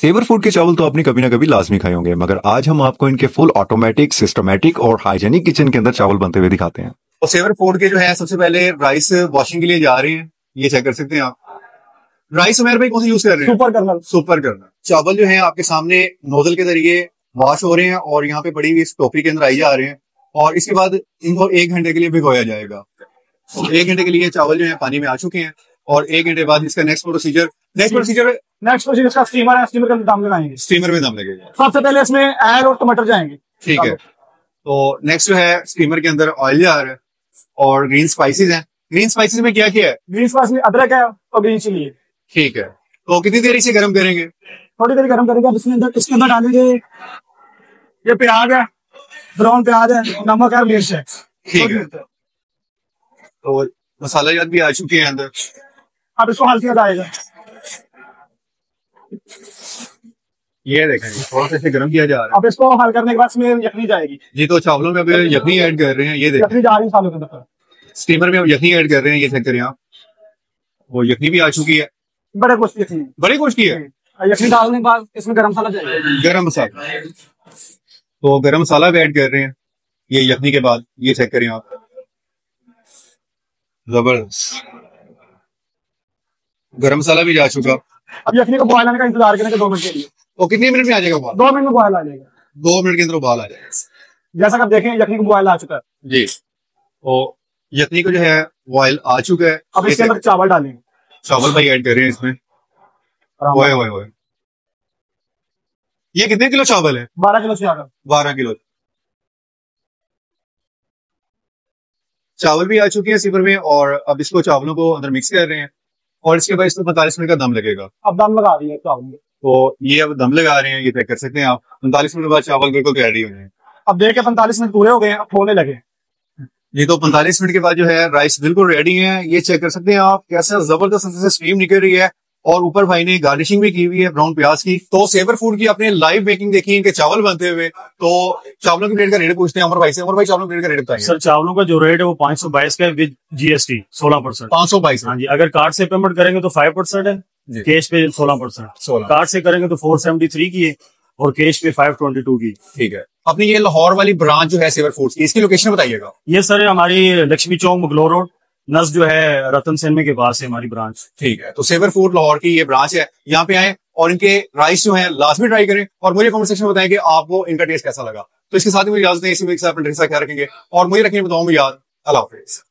Saver food के चावल तो आपने कभी ना कभी लाजमी खाए होंगे मगर आज हम आपको इनके फुल ऑटोमेटिक सिस्टमेटिक और हाइजेनिक किचन के अंदर चावल बनते हुए दिखाते हैं। और सेवर फ़ूड के जो है सबसे पहले राइस वॉशिंग के लिए जा रहे हैं। ये चेक कर सकते हैं आप। राइस उमेर भाई कौन सा यूज़ कर रहे हैं? सुपर कर्नल सुपर करना चावल जो है आपके सामने नोजल के ज़रिए वॉश हो रहे हैं और यहाँ पे पड़ी हुई इस टोकरी के अंदर आई जा रहे हैं और इसके बाद इनको एक घंटे के लिए भिगोया जाएगा। एक घंटे के लिए चावल जो है पानी में आ चुके हैं और एक घंटे बाद इसका next procedure next procedure next question इसका स्टीमर है स्टीमर का दाम लगाएँगे। स्टीमर में दम लगेगा। सबसे पहले इसमें एग और टमाटर जाएँगे। ठीक है। तो नेक्स्ट जो है स्टीमर के अंदर ऑयल जा रहा है और ग्रीन स्पाइसेस हैं। ग्रीन स्पाइसेस में क्या क्या है? ग्रीन स्पाइस में अदरक है और ग्रीन चिली है। ठीक है। तो कितनी देर इसे गर्म करेंगे? थोड़ी देर गर्म करेंगे। इसमें अंदर इसके अंदर डालेंगे ये प्याज है ब्राउन प्याज है नमक है मिर्च है। ठीक है। तो मसाला जात भी आ चुके हैं अंदर। अब इसको हल्की जाएगा ये देखें थोड़ा सा इसे गर्म किया जा रहा है। अब इसको हल करने के बाद इसमें यखनी जाएगी। जी तो चावलों में अभी यखनी ऐड कर रहे हैं ये देखें। यखनी जा रही है सालों के अंदर स्टीमर में हम यखनी ऐड कर रहे हैं ये चेक करें आप। वो यखनी भी आ चुकी है। बड़े कुछ यखनी। बड़ी कुछ की है? यखनी डालने के बाद इसमें गरम मसाला जाएगा। गरम मसाला। तो गर्म मसाला भी ऐड कर रहे हैं ये यखनी के बाद ये चेक करें आप। ज़बरदस्त। गरम मसाला भी जा चुका। अब यखनी को बॉयल आने का इंतज़ार करेंगे दो मिनट के लिए। और कितने मिनट में आ जाएगा दो मिनट में बॉयल आ जाएगा। दो मिनट के अंदर उबाल आ जाएगा। जैसा कि आप देखें यखनी को बॉयल आ चुका है। जी। तो यखनी को जो है ऑयल आ चुका है। अब इसके अंदर चावल डालेंगे। चावल भाई ऐड कर रहे हैं इसमें। ओए ओए ओए। ये कितने किलो चावल है? बारह किलो चावल बारह किलो। चावल भी आ चुके हैं सिपर में और अब इसको चावलों को अंदर मिक्स कर रहे हैं। और इसके बाद इसमें पैंतालीस मिनट का दम लगेगा। अब दम लगा रही है चावल तो ये अब दम लगा रहे हैं ये तय कर सकते हैं आप। पैंतालीस मिनट बाद चावल बिल्कुल रेडी हो जाए अब देख के पैंतालीस मिनट पूरे हो गए हैं अब खोलने लगे। ये तो पैंतालीस मिनट के बाद जो है राइस बिल्कुल रेडी है ये चेक कर सकते हैं आप। कैसे ज़बरदस्त स्टीम निकल रही है। और ऊपर भाई ने गार्निशिंग भी की हुई है ब्राउन प्याज की। तो सेवर फ़ूड की आपने लाइव बेकिंग देखी इनके चावल बनते हुए। तो चावलों की रेट का रेट पूछते हैं अमर भाई से। अमर भाई चावलों की प्लेट का रेट बताइए। सर चावलों का जो रेट है वो पाँच सौ बाईस का है विद जीएसटी सोलह परसेंट। पाँच सौ बाईस। हाँ जी अगर कार्ड से पेमेंट करेंगे तो फाइव परसेंट है कैश पे सोलह परसेंट। सोलह। कार्ड से करेंगे तो फोर सेवेंटी थ्री की है और कैश पे फाइव ट्वेंटी टू की। ठीक है। अपनी ये लाहौर वाली ब्रांच जो है सेवर फूड्स की इसकी लोकेशन बताइएगा। ये सर हमारी लक्ष्मी चौक मगलो रोड नस जो है रतन सेन में के पास है हमारी ब्रांच ठीक है तो सेवर फ़ूड लाहौर की ये ब्रांच है। यहाँ पे आए और इनके राइस जो है लास्ट में ट्राई करें और मुझे कमेंट सेक्शन में बताएँ कि आपको इनका टेस्ट कैसा लगा। तो इसके साथ ही मुझे इजाज़त है इसी में ख्याल रखेंगे और मुझे रखेंगे बताऊँ याद अल्लाह हाफिज।